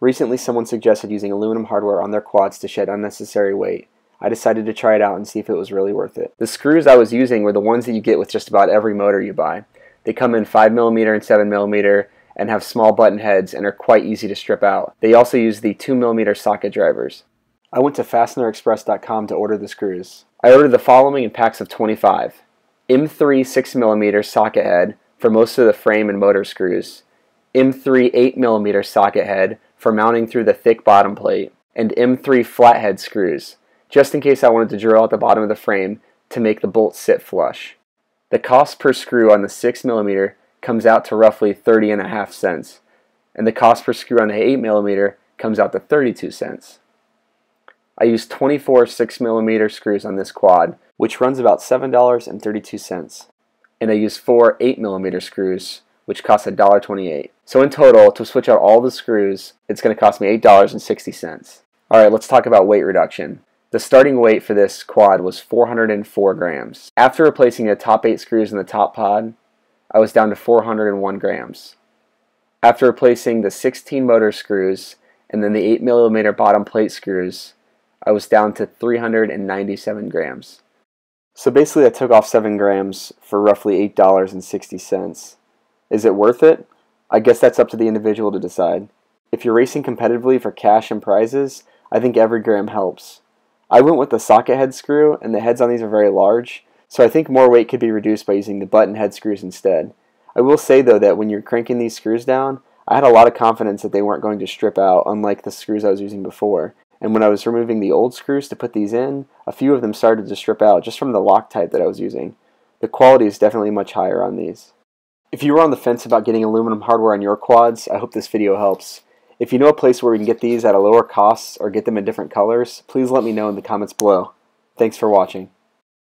Recently someone suggested using aluminum hardware on their quads to shed unnecessary weight. I decided to try it out and see if it was really worth it. The screws I was using were the ones that you get with just about every motor you buy. They come in 5mm and 7mm and have small button heads and are quite easy to strip out. They also use the 2mm socket drivers. I went to fastenerexpress.com to order the screws. I ordered the following in packs of 25. M3 6mm socket head for most of the frame and motor screws, M3 8mm socket head for mounting through the thick bottom plate, and M3 flathead screws, just in case I wanted to drill out the bottom of the frame to make the bolts sit flush. The cost per screw on the 6mm comes out to roughly 30 and a half cents, and the cost per screw on the 8mm comes out to 32 cents. I used 24 6mm screws on this quad, which runs about $7.32, and I used four 8mm screws, which cost $1.28. So in total, to switch out all the screws, it's going to cost me $8.60. Alright, let's talk about weight reduction. The starting weight for this quad was 404 grams. After replacing the top 8 screws in the top pod, I was down to 401 grams. After replacing the 16 motor screws and then the 8mm bottom plate screws, I was down to 397 grams. So basically I took off 7 grams for roughly $8.60. Is it worth it? I guess that's up to the individual to decide. If you're racing competitively for cash and prizes, I think every gram helps. I went with the socket head screw, and the heads on these are very large, so I think more weight could be reduced by using the button head screws instead. I will say though that when you're cranking these screws down, I had a lot of confidence that they weren't going to strip out, unlike the screws I was using before. And when I was removing the old screws to put these in, a few of them started to strip out just from the Loctite that I was using. The quality is definitely much higher on these. If you were on the fence about getting aluminum hardware on your quads, I hope this video helps. If you know a place where we can get these at a lower cost or get them in different colors, please let me know in the comments below. Thanks for watching.